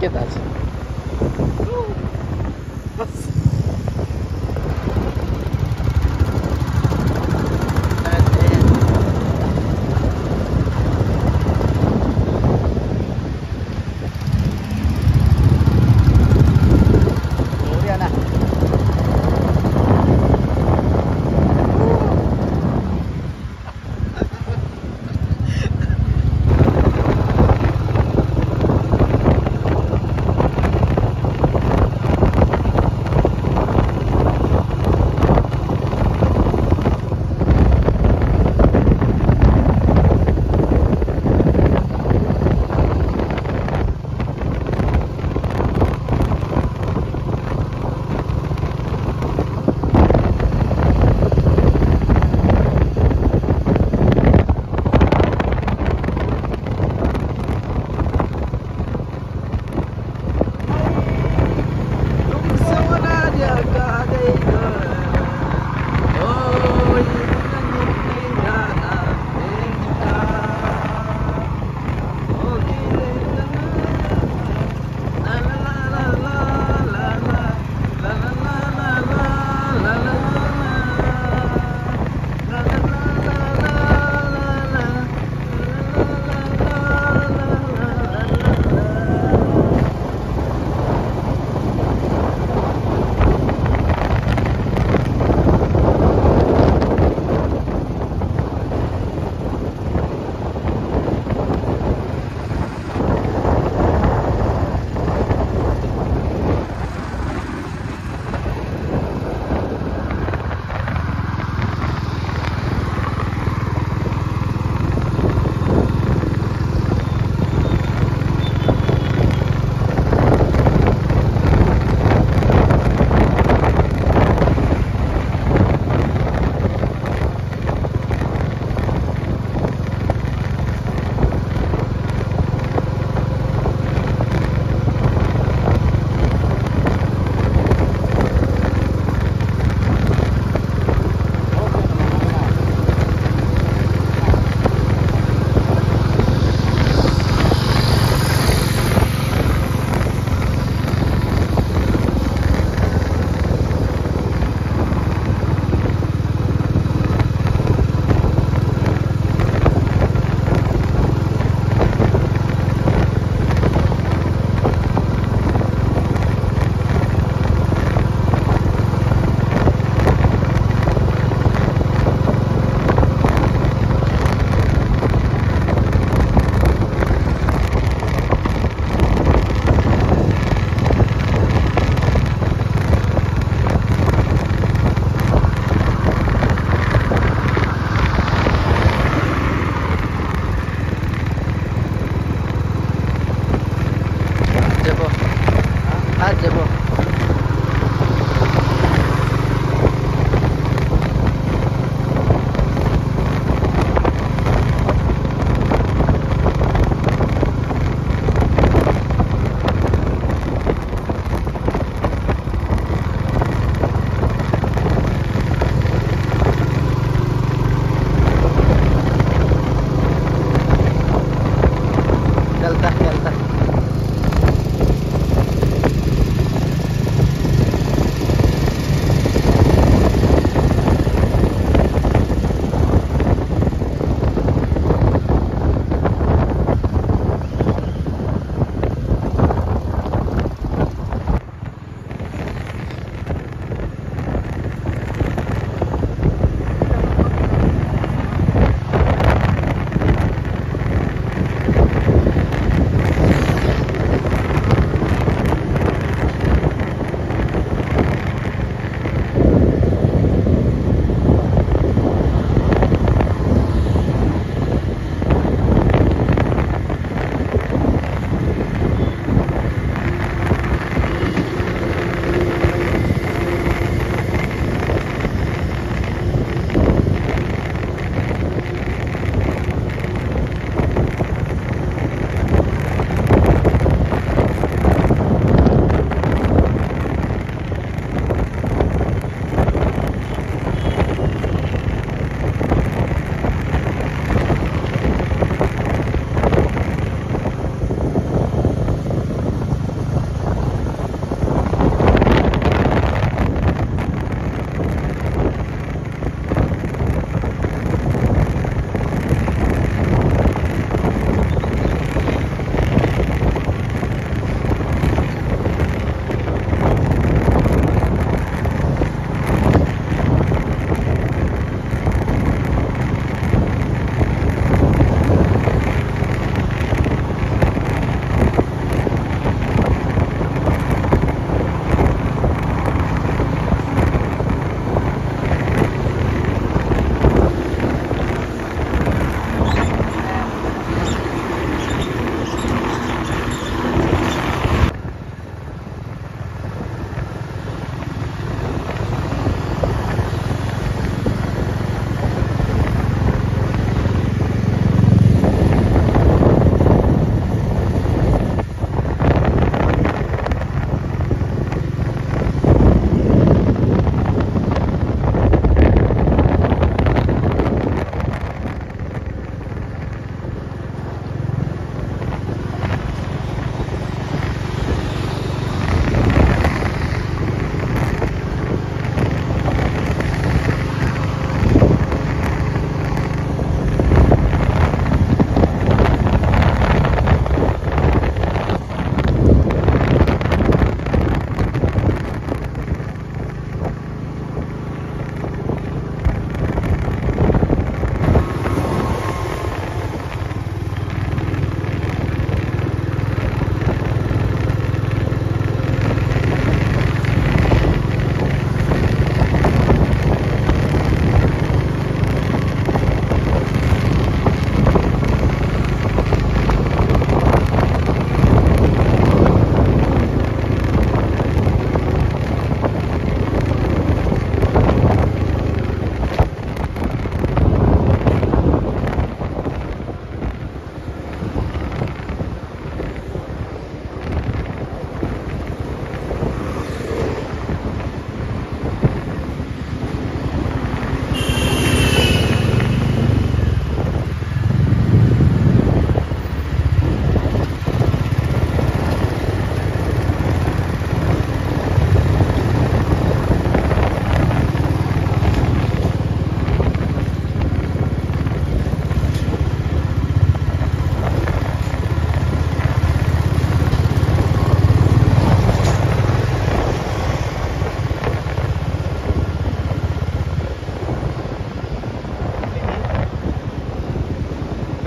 get that.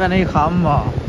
干那一行吧。